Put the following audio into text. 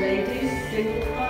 ladies, single